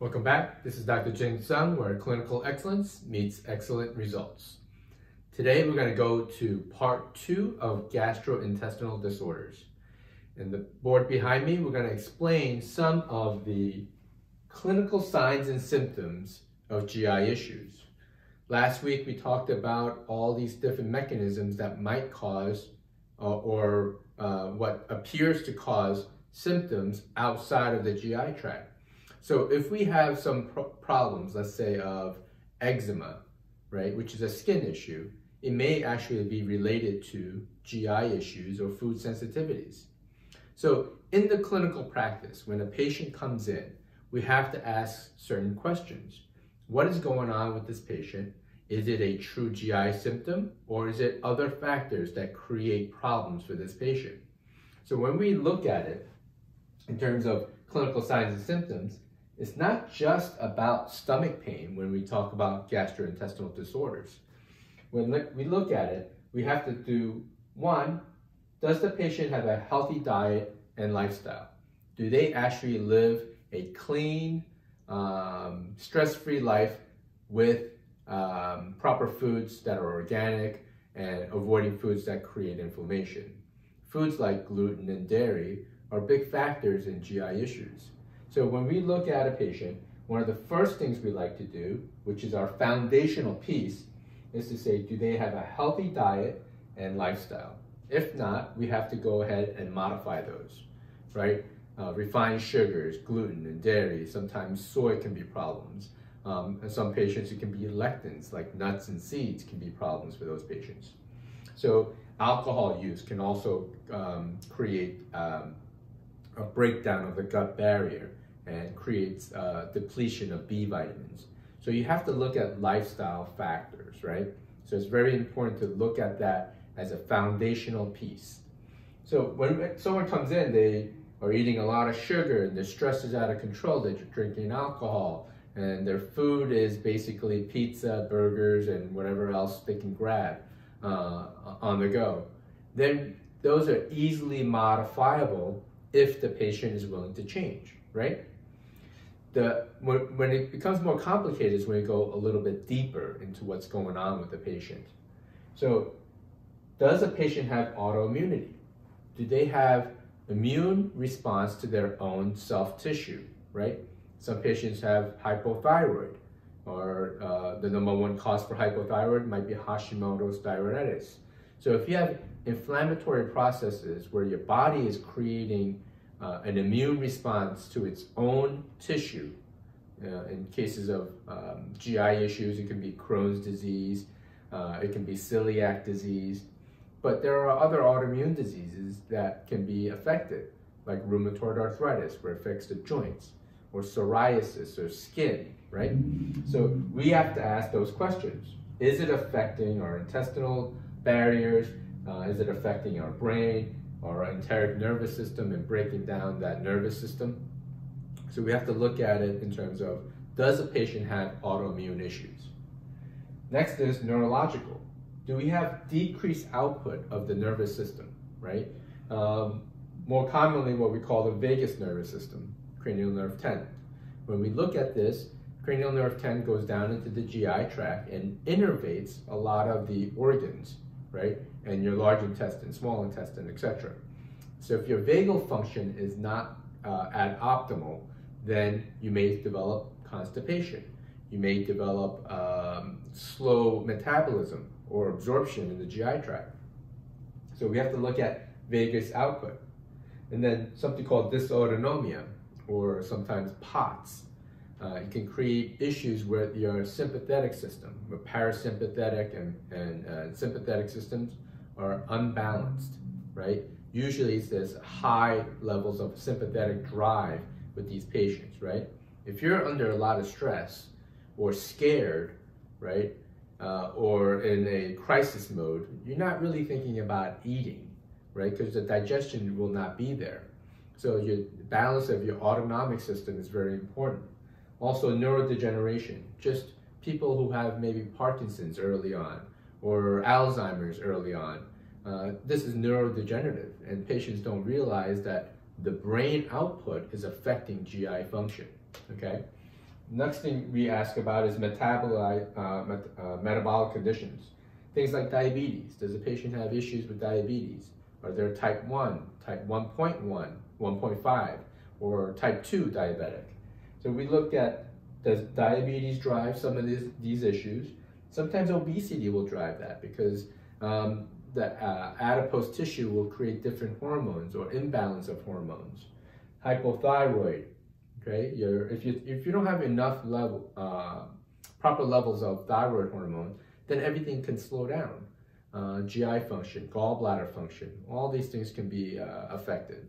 Welcome back. This is Dr. Jin Sung, where clinical excellence meets excellent results. Today we're going to go to part two of gastrointestinal disorders. In the board behind me, we're going to explain some of the clinical signs and symptoms of GI issues. Last week we talked about all these different mechanisms that might cause uh, or uh, what appears to cause symptoms outside of the GI tract. So if we have some pro problems, let's say of eczema, right, which is a skin issue, it may actually be related to GI issues or food sensitivities. So in the clinical practice, when a patient comes in, we have to ask certain questions. What is going on with this patient? Is it a true GI symptom or is it other factors that create problems for this patient? So when we look at it in terms of clinical signs and symptoms, it's not just about stomach pain when we talk about gastrointestinal disorders. When we look at it, we have to do one, does the patient have a healthy diet and lifestyle? Do they actually live a clean, um, stress-free life with um, proper foods that are organic and avoiding foods that create inflammation? Foods like gluten and dairy are big factors in GI issues. So when we look at a patient, one of the first things we like to do, which is our foundational piece, is to say, do they have a healthy diet and lifestyle? If not, we have to go ahead and modify those, right? Uh, refined sugars, gluten and dairy, sometimes soy can be problems. Um, and some patients, it can be lectins, like nuts and seeds can be problems for those patients. So alcohol use can also um, create um, a breakdown of the gut barrier and creates uh, depletion of B vitamins. So you have to look at lifestyle factors, right? So it's very important to look at that as a foundational piece. So when someone comes in, they are eating a lot of sugar and their stress is out of control, they're drinking alcohol, and their food is basically pizza, burgers, and whatever else they can grab uh, on the go. Then those are easily modifiable if the patient is willing to change, right? The when, when it becomes more complicated is when we go a little bit deeper into what's going on with the patient. So, does a patient have autoimmunity? Do they have immune response to their own self tissue? Right. Some patients have hypothyroid, or uh, the number one cause for hypothyroid might be Hashimoto's thyroiditis. So if you have inflammatory processes where your body is creating uh, an immune response to its own tissue. Uh, in cases of um, GI issues, it can be Crohn's disease, uh, it can be celiac disease, but there are other autoimmune diseases that can be affected, like rheumatoid arthritis, where it affects the joints, or psoriasis or skin, right? So we have to ask those questions. Is it affecting our intestinal barriers? Uh, is it affecting our brain? Our enteric nervous system and breaking down that nervous system. So we have to look at it in terms of, does a patient have autoimmune issues? Next is neurological. Do we have decreased output of the nervous system, right? Um, more commonly what we call the vagus nervous system, cranial nerve 10. When we look at this, cranial nerve 10 goes down into the GI tract and innervates a lot of the organs right? And your large intestine, small intestine, etc. So if your vagal function is not uh, at optimal, then you may develop constipation. You may develop um, slow metabolism or absorption in the GI tract. So we have to look at vagus output. And then something called dysautonomia, or sometimes POTS, uh, it can create issues with your sympathetic system, where parasympathetic and, and uh, sympathetic systems are unbalanced, right? Usually it's this high levels of sympathetic drive with these patients, right? If you're under a lot of stress or scared, right, uh, or in a crisis mode, you're not really thinking about eating, right? Because the digestion will not be there. So your balance of your autonomic system is very important. Also neurodegeneration, just people who have maybe Parkinson's early on or Alzheimer's early on. Uh, this is neurodegenerative and patients don't realize that the brain output is affecting GI function, okay? Next thing we ask about is uh, met, uh, metabolic conditions. Things like diabetes. Does the patient have issues with diabetes? Are there type 1, type 1.1, 1.5, or type 2 diabetic? So we looked at does diabetes drive some of these, these issues? Sometimes obesity will drive that because um, the uh, adipose tissue will create different hormones or imbalance of hormones. Hypothyroid, okay? If, you, if you don't have enough level, uh, proper levels of thyroid hormone, then everything can slow down. Uh, GI function, gallbladder function, all these things can be uh, affected.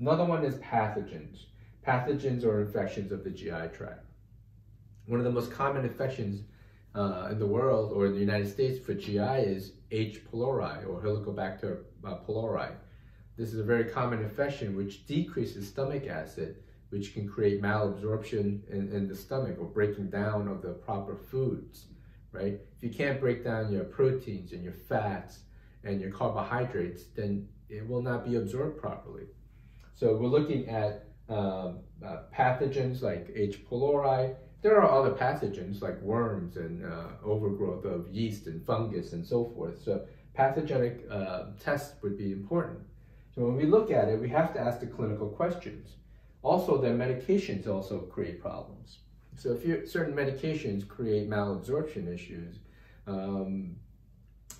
Another one is pathogens. Pathogens or infections of the GI tract. One of the most common infections uh, in the world or in the United States for GI is H. pylori or Helicobacter uh, pylori. This is a very common infection which decreases stomach acid, which can create malabsorption in, in the stomach or breaking down of the proper foods, right? If you can't break down your proteins and your fats and your carbohydrates, then it will not be absorbed properly. So we're looking at um, uh, pathogens like H. pylori, there are other pathogens like worms and uh, overgrowth of yeast and fungus and so forth. So pathogenic uh, tests would be important. So when we look at it, we have to ask the clinical questions. Also, their medications also create problems. So if certain medications create malabsorption issues, um,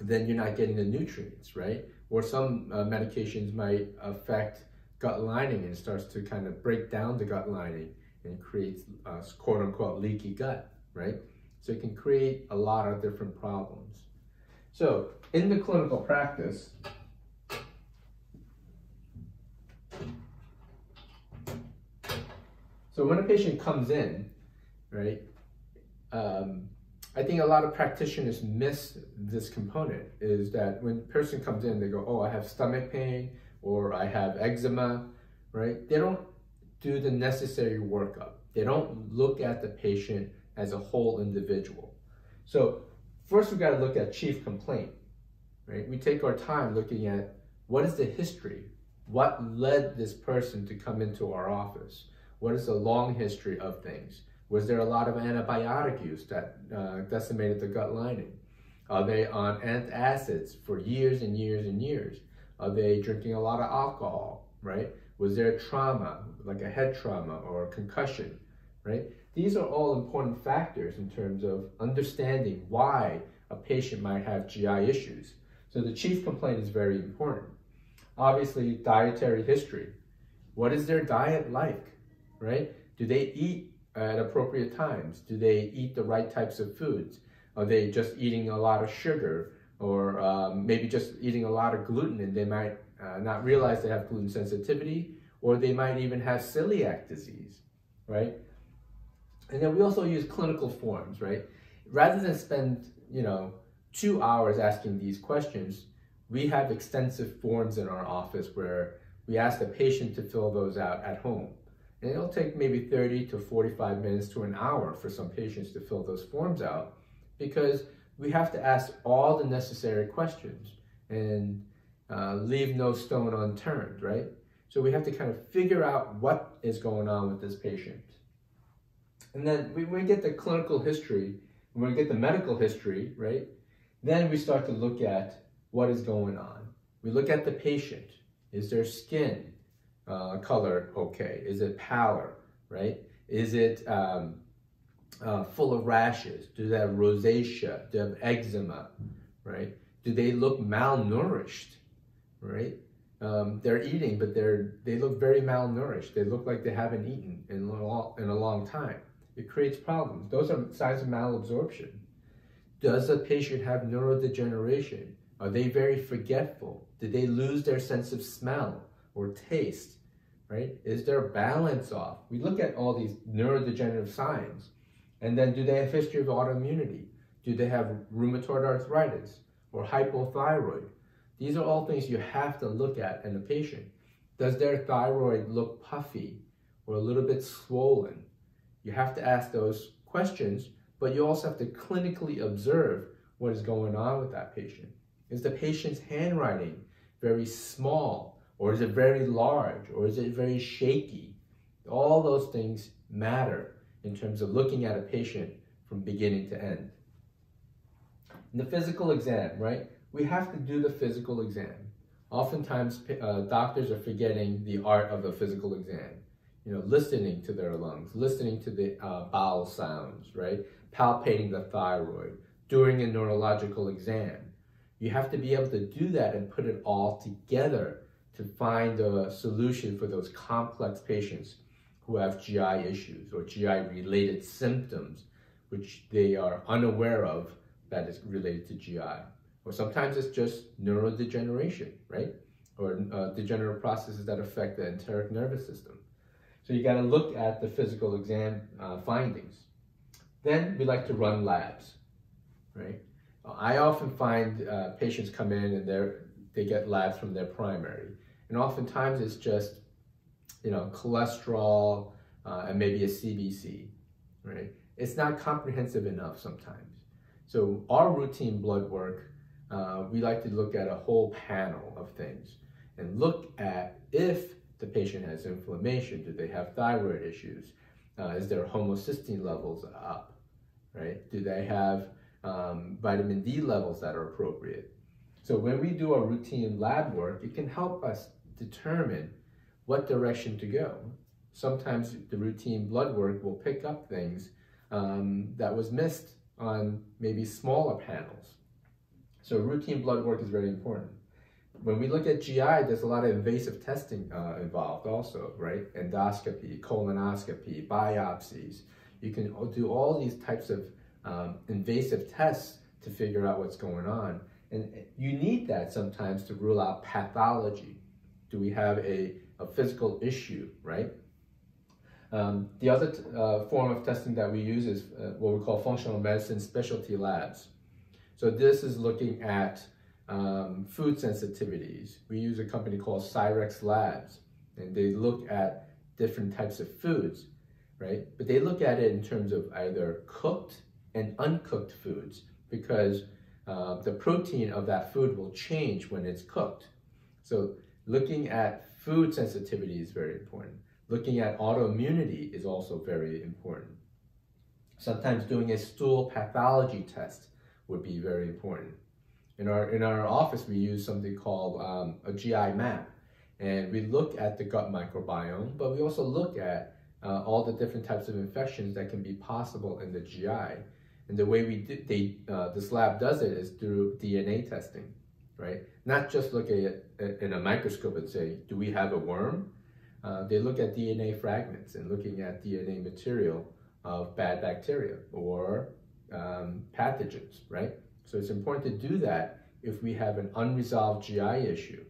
then you're not getting the nutrients, right? Or some uh, medications might affect gut lining and starts to kind of break down the gut lining and creates a quote unquote leaky gut, right? So it can create a lot of different problems. So in the clinical practice, so when a patient comes in, right, um, I think a lot of practitioners miss this component is that when a person comes in, they go, oh, I have stomach pain or I have eczema, right? They don't do the necessary workup. They don't look at the patient as a whole individual. So first we've got to look at chief complaint, right? We take our time looking at what is the history? What led this person to come into our office? What is the long history of things? Was there a lot of antibiotic use that uh, decimated the gut lining? Are they on antacids for years and years and years? Are they drinking a lot of alcohol, right? Was there trauma, like a head trauma or concussion, right? These are all important factors in terms of understanding why a patient might have GI issues. So the chief complaint is very important. Obviously, dietary history. What is their diet like, right? Do they eat at appropriate times? Do they eat the right types of foods? Are they just eating a lot of sugar or um, maybe just eating a lot of gluten and they might uh, not realize they have gluten sensitivity, or they might even have celiac disease, right? And then we also use clinical forms, right? Rather than spend, you know, two hours asking these questions, we have extensive forms in our office where we ask the patient to fill those out at home. And it'll take maybe 30 to 45 minutes to an hour for some patients to fill those forms out because we have to ask all the necessary questions. And uh, leave no stone unturned, right? So we have to kind of figure out what is going on with this patient. And then we, we get the clinical history, when we get the medical history, right? Then we start to look at what is going on. We look at the patient. Is their skin uh, color okay? Is it pallor, right? Is it um, uh, full of rashes? Do they have rosacea? Do they have eczema, right? Do they look malnourished? Right? Um, they're eating, but they're they look very malnourished. They look like they haven't eaten in a long, in a long time. It creates problems. Those are signs of malabsorption. Does the patient have neurodegeneration? Are they very forgetful? Did they lose their sense of smell or taste? Right? Is their balance off? We look at all these neurodegenerative signs. And then do they have history of autoimmunity? Do they have rheumatoid arthritis or hypothyroid? These are all things you have to look at in a patient. Does their thyroid look puffy or a little bit swollen? You have to ask those questions, but you also have to clinically observe what is going on with that patient. Is the patient's handwriting very small or is it very large or is it very shaky? All those things matter in terms of looking at a patient from beginning to end. In the physical exam, right? We have to do the physical exam. Oftentimes, uh, doctors are forgetting the art of a physical exam. You know, listening to their lungs, listening to the uh, bowel sounds, right? Palpating the thyroid, doing a neurological exam. You have to be able to do that and put it all together to find a solution for those complex patients who have GI issues or GI related symptoms, which they are unaware of that is related to GI. Or sometimes it's just neurodegeneration, right? Or uh, degenerative processes that affect the enteric nervous system. So you got to look at the physical exam uh, findings. Then we like to run labs, right? I often find uh, patients come in and they they get labs from their primary, and oftentimes it's just you know, cholesterol, uh, and maybe a CBC, right? It's not comprehensive enough sometimes. So our routine blood work, uh, we like to look at a whole panel of things and look at if the patient has inflammation, do they have thyroid issues? Uh, is their homocysteine levels up, right? Do they have um, vitamin D levels that are appropriate? So when we do our routine lab work, it can help us determine what direction to go. Sometimes the routine blood work will pick up things um, that was missed on maybe smaller panels. So routine blood work is very important. When we look at GI, there's a lot of invasive testing uh, involved also, right? Endoscopy, colonoscopy, biopsies. You can do all these types of um, invasive tests to figure out what's going on. And you need that sometimes to rule out pathology. Do we have a a physical issue, right? Um, the other uh, form of testing that we use is uh, what we call functional medicine specialty labs. So this is looking at um, food sensitivities. We use a company called Cyrex Labs, and they look at different types of foods, right? But they look at it in terms of either cooked and uncooked foods because uh, the protein of that food will change when it's cooked. So looking at Food sensitivity is very important. Looking at autoimmunity is also very important. Sometimes doing a stool pathology test would be very important. In our, in our office, we use something called um, a GI map. And we look at the gut microbiome, but we also look at uh, all the different types of infections that can be possible in the GI. And the way we did, they, uh, this lab does it is through DNA testing right? Not just look at it in a microscope and say, do we have a worm? Uh, they look at DNA fragments and looking at DNA material of bad bacteria or um, pathogens, right? So it's important to do that if we have an unresolved GI issue.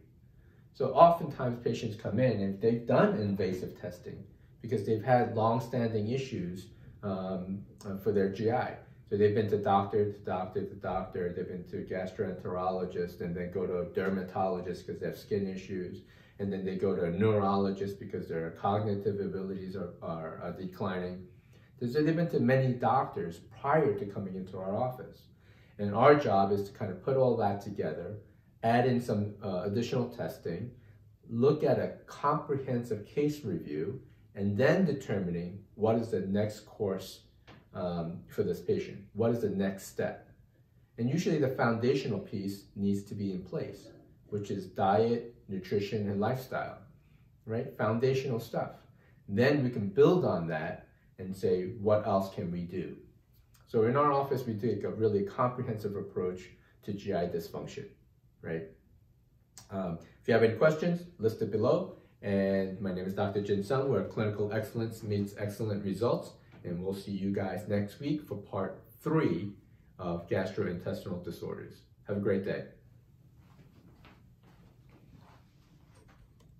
So oftentimes patients come in and they've done invasive testing because they've had long-standing issues um, for their GI. So they've been to doctor to doctor to doctor, they've been to gastroenterologist, and then go to a dermatologist because they have skin issues, and then they go to a neurologist because their cognitive abilities are, are, are declining. So they've been to many doctors prior to coming into our office. And our job is to kind of put all that together, add in some uh, additional testing, look at a comprehensive case review, and then determining what is the next course um, for this patient? What is the next step? And usually the foundational piece needs to be in place, which is diet, nutrition, and lifestyle, right? Foundational stuff. Then we can build on that and say, what else can we do? So in our office, we take a really comprehensive approach to GI dysfunction, right? Um, if you have any questions, list it below. And my name is Dr. Jin Sung, where clinical excellence meets excellent results and we'll see you guys next week for part three of gastrointestinal disorders. Have a great day.